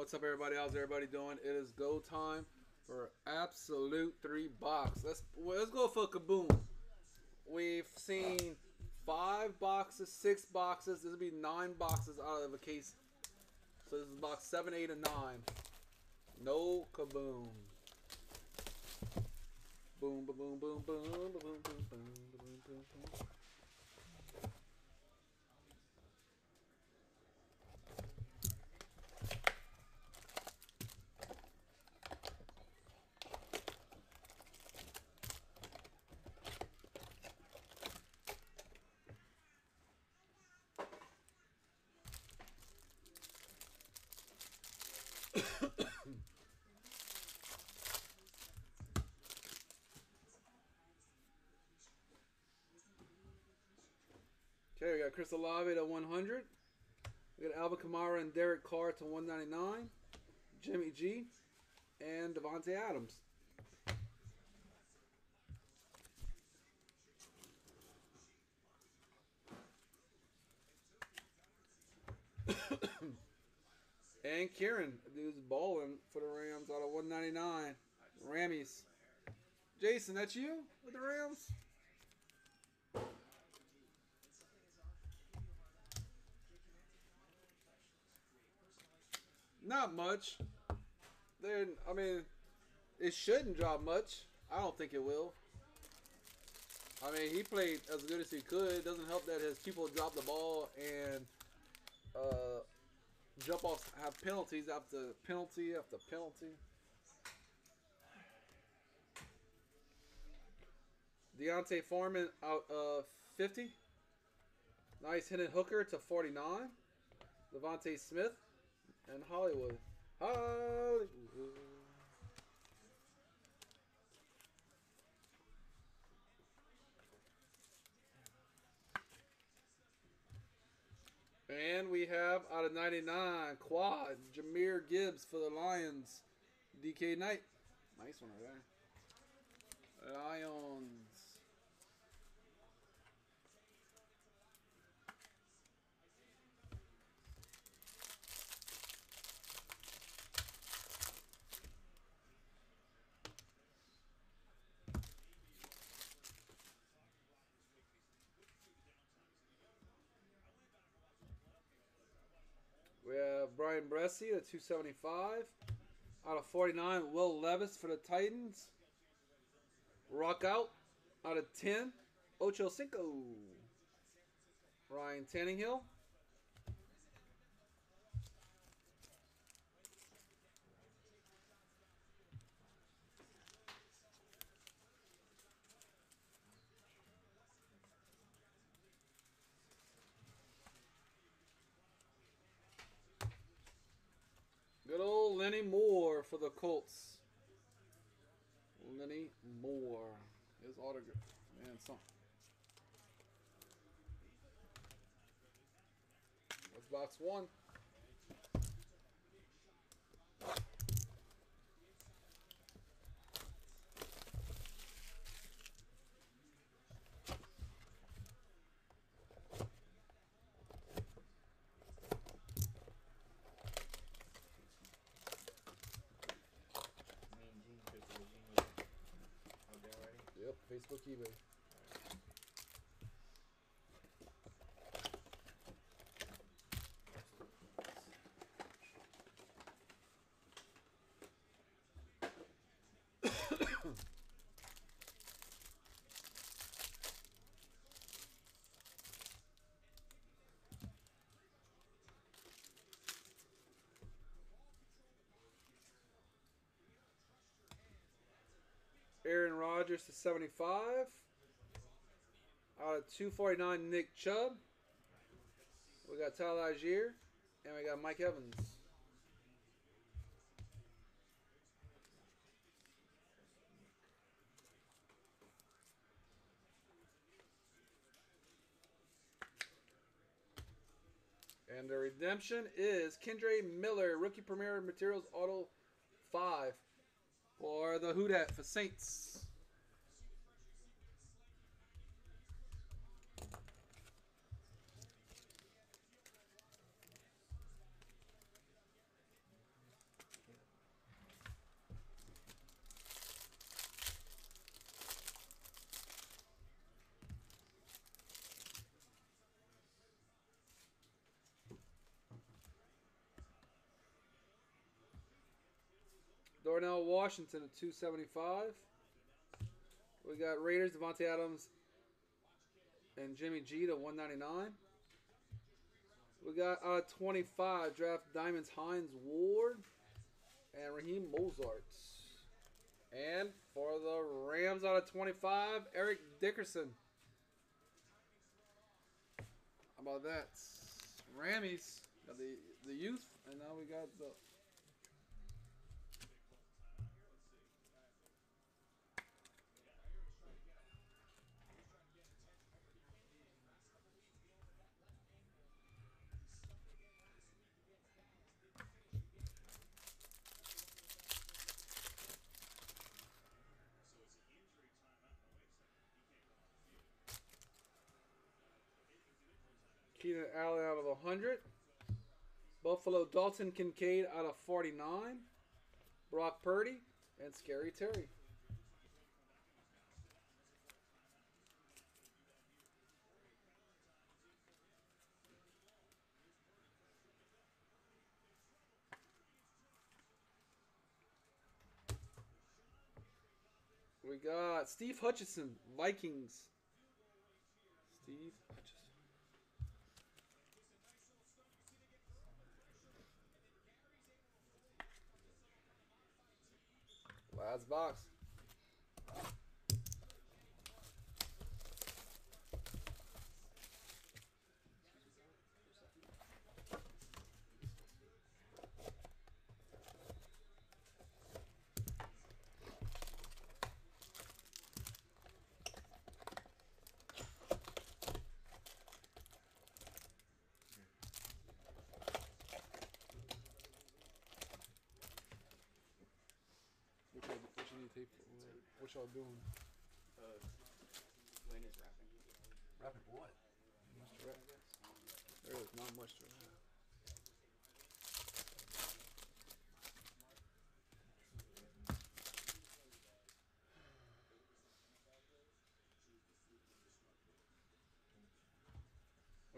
What's up, everybody? How's everybody doing? It is go time for absolute three box. Let's well, let's go for kaboom. We've seen five boxes, six boxes. This will be nine boxes out of a case. So this is box seven, eight, and nine. No kaboom. Boom, boom, boom, boom, boom, boom, boom, boom, boom, boom, boom, boom. Got Chris Olave to 100. We got Alvin Kamara and Derek Carr to 199. Jimmy G and Davante Adams. and Kieran, dude's balling for the Rams out of 199. Rammies. Jason, that's you with the Rams? Not much. Then I mean, it shouldn't drop much. I don't think it will. I mean, he played as good as he could. It doesn't help that his people drop the ball and uh, jump off, have penalties after penalty after penalty. D'Onta Foreman out of 50. Nice Hendon Hooker to 49. DeVonta Smith and Hollywood. Hollywood. And we have out of 99, quad, Jahmyr Gibbs for the Lions. DK Knight. Nice one right there. Lions. We have Bryan Bresee at 275. Out of 49, Will Levis for the Titans. Rock out. Out of 10, Ocho Cinco. Ryan Tannehill. Good old Lenny Moore for the Colts. Lenny Moore. His autograph. Man, some. That's box one. Facebook, velho. Aaron Rodgers to 75. Out of 249, Nick Chubb. We got Tyler Allgeier. And we got Mike Evans. And the redemption is Kendre Miller, Rookie Premier Materials Auto 5 for the Houdat for Saints. Darnell Washington at 275. We got Raiders, Davante Adams, and Jimmy G to 199. We got uh 25 draft Diamonds Hines Ward and Raheem Mostert. And for the Rams out of 25, Eric Dickerson. How about that? Rammies got the the youth, and now we got the Keenan Allen out of 100. Buffalo Dalton Kincaid out of 49. Brock Purdy and Scary Terry. We got Steve Hutchinson, Vikings. Steve Hutchinson. Last box. What y'all doing? Uh, Lane is rapping. Rapping for what? To wrap. There is not much to wrap.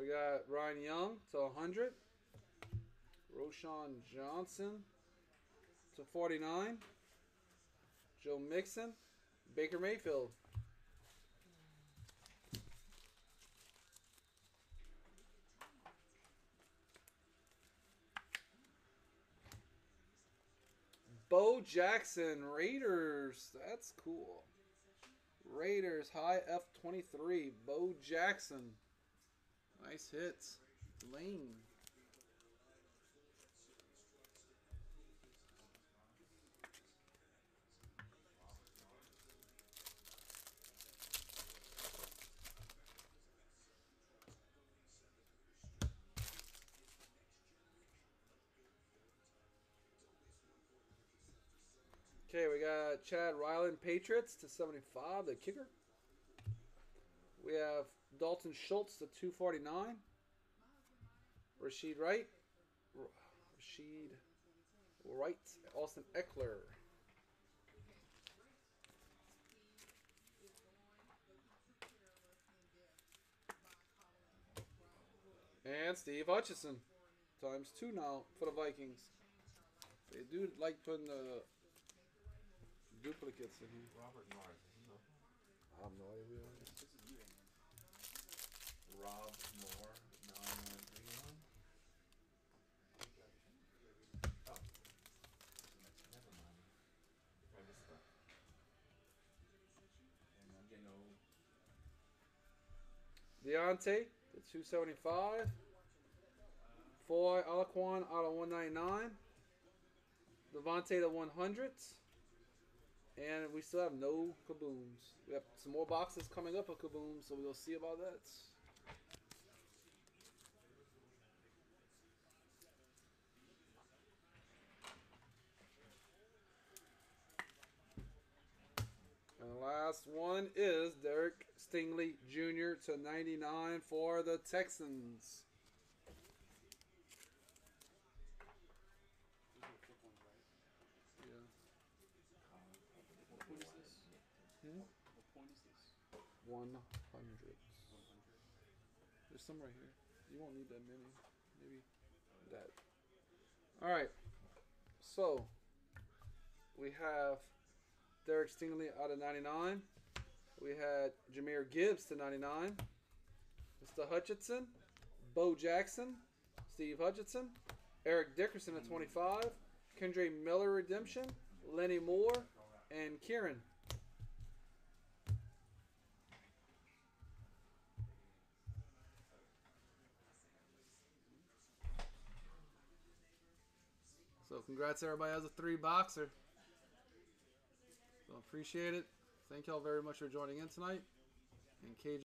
We got Ryan Young to 100. Roschon Johnson to 49. Joe Mixon. Baker Mayfield. Bo Jackson, Raiders. That's cool. Raiders, high F23. Bo Jackson. Nice hits. Lane. Okay, we got Chad Ryland, Patriots to 75, the kicker. We have Dalton Schultz to 249. Rashid Wright. Rashid Wright. Austin Ekeler. And Steve Hutchinson. Times two now for the Vikings. They do like putting the duplicates in here. Robert. Is he? I have no idea. This is you. Rob Moore, 9131. Oh. Never mind. I missed that. And I'm getting old. D'Onta, the 275. Foy Alquan out of 199. Devontae, the 100. And we still have no kabooms. We have some more boxes coming up of kabooms, so we'll see about that. And the last one is Derek Stingley Jr. to 99 for the Texans. These are quick ones, right? Yeah. What point is this? Hmm? What point is this? 100. 100. There's some right here. You won't need that many. Maybe that. All right. So we have Derek Stingley out of 99. We had Jahmyr Gibbs to 99. Mr. Hutchinson, Bo Jackson, Steve Hutchinson, Eric Dickerson at 25, Kendre Miller Redemption, Lenny Moore, and Kieran. Congrats everybody has a three boxer. So appreciate it. Thank y'all very much for joining in tonight. And KJ